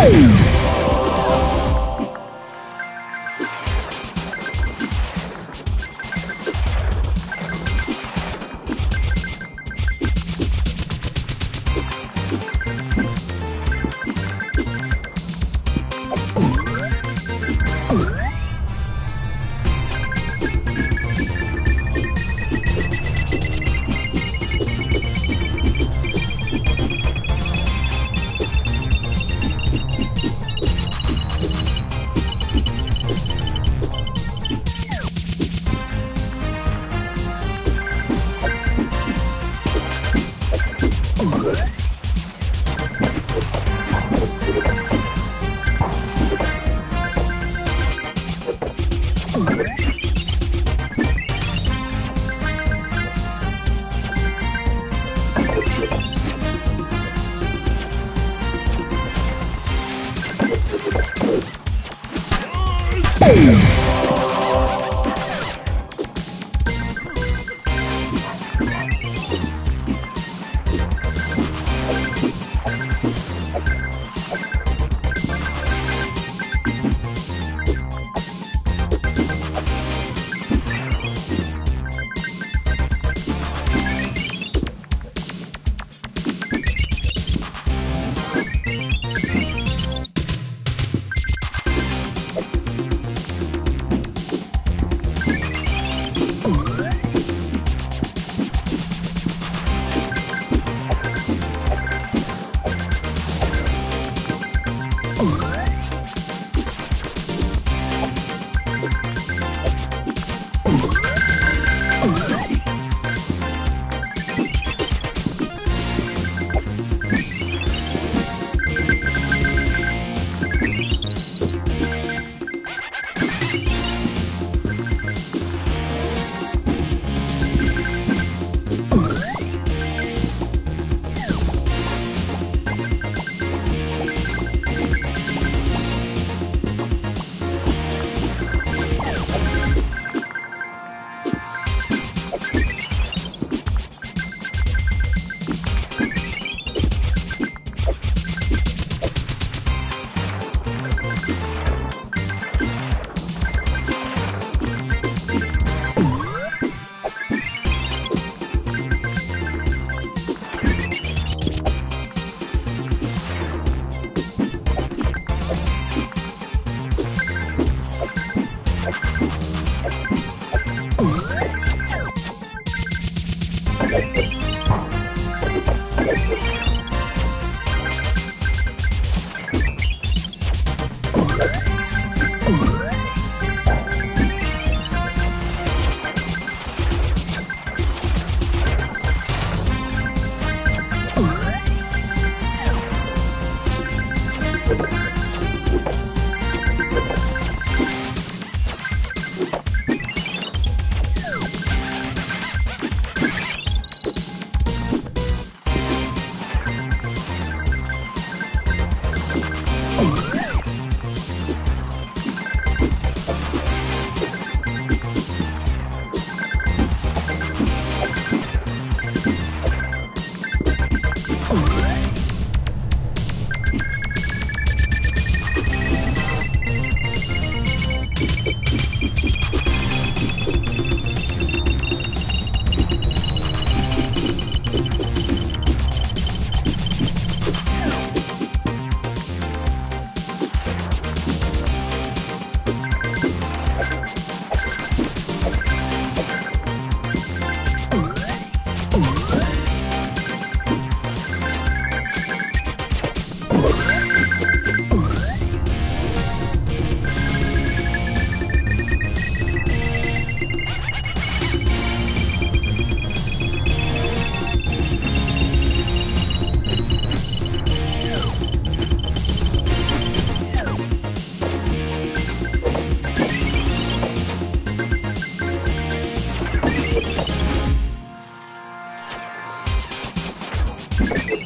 Boom! You Ooh. No.